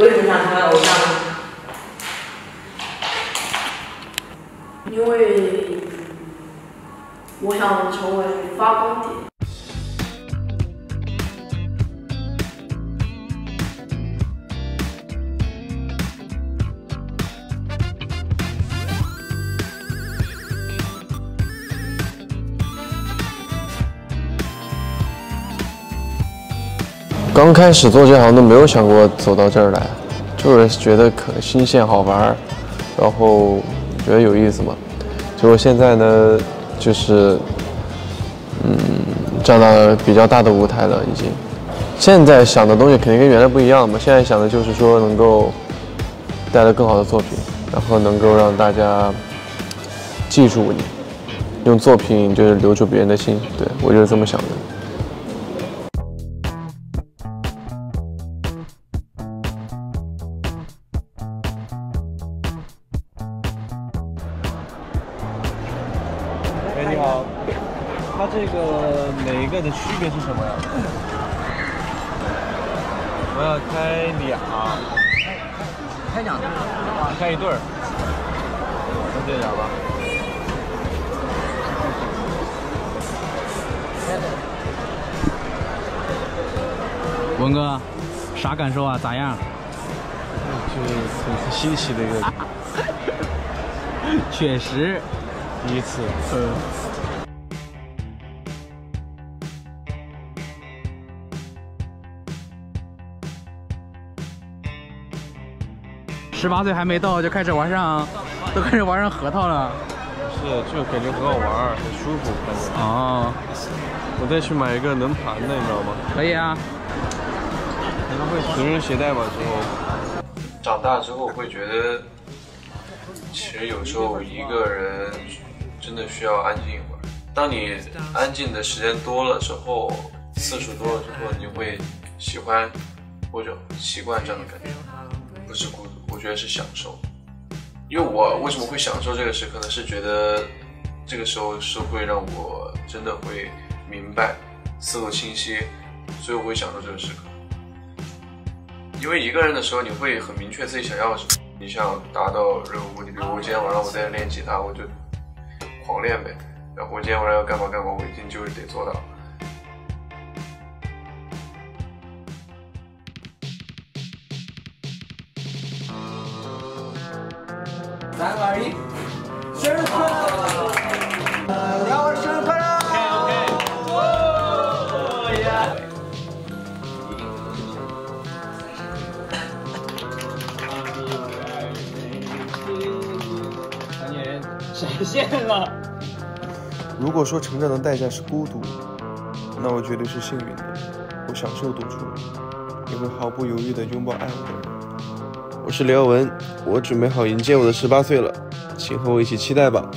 为什么想成为偶像呢？因为我想成为发光点。刚开始做这行都没有想过走到这儿来，就是觉得可新鲜好玩儿，然后觉得有意思嘛。结果现在呢，就是嗯，站到比较大的舞台了，已经。现在想的东西肯定跟原来不一样嘛。现在想的就是说能够带来更好的作品，然后能够让大家记住你，用作品就是留住别人的心。对我就是这么想的。你好，它这个每一个的区别是什么呀？我要开俩，开两对儿，开一对儿，那这俩吧。文哥，啥感受啊？咋样？就是很新奇的一个，确实，第一次。嗯。十八岁还没到就开始玩上，都开始玩上核桃了。是，就感觉很好玩，很舒服，感觉。哦，我再去买一个能盘的，你知道吗？可以啊。可能会随身携带吧，之后。长大之后会觉得，其实有时候一个人真的需要安静一会儿。当你安静的时间多了之后，次数多了之后，你会喜欢或者习惯这样的感觉，不是孤独，我觉得是享受。因为我为什么会享受这个事，可能是觉得这个时候是会让我真的会明白，思路清晰，所以我会享受这个时刻。因为一个人的时候，你会很明确自己想要什么。你想达到任务，你比如我今天晚上我在练吉他，我就狂练呗。然后我今天晚上要干嘛干嘛，我一定就是得做到。三二一，实现了。如果说成长的代价是孤独，那我绝对是幸运的。我享受独处，也会毫不犹豫地拥抱爱我的人。我是刘耀文，我准备好迎接我的十八岁了，请和我一起期待吧。